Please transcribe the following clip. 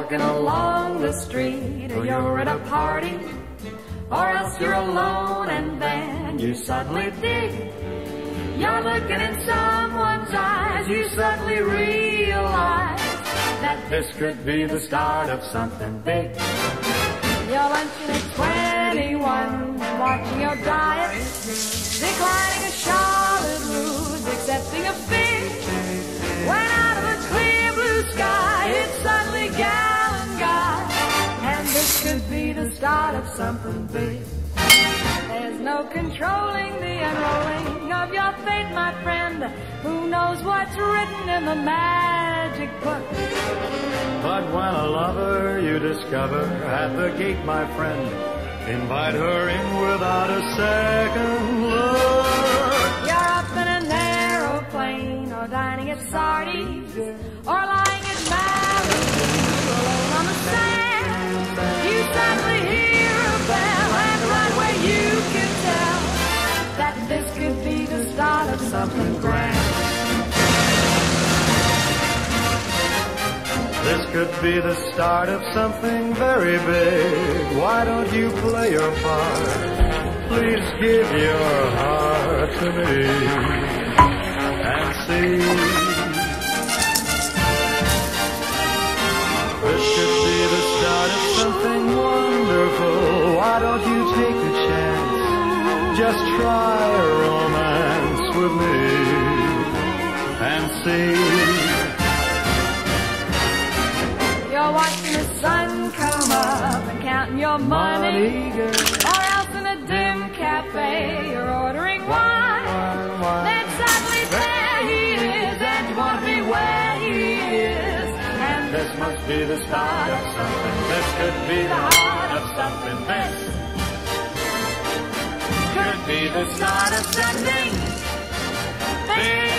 walking along the street, or you're at a party, or else you're alone, and then you suddenly dig. You're looking in someone's eyes, you suddenly realize that this could be the start of something big. You're lunching at 21, watching your diet, declining a Charlotte something big. There's no controlling the unrolling of your fate, my friend. Who knows what's written in the magic book? But when a lover you discover at the gate, my friend, invite her in without a second look. You're up in an aeroplane, or dining at Sardi's, or lying at Malibu, alone on the sand. Grand. This could be the start of something very big. Why don't you play your part? Please give your heart to me and see. This could be the start of something wonderful. Why don't you take a chance? Just try romance with me and see. You're watching the sun come up and counting your money. Money. Or else in a dim cafe, you're ordering wine. Wine, wine. Then suddenly there he is, and you want to be where he is. And This must be the start of something. This could be the heart of something. This could be the start of something Best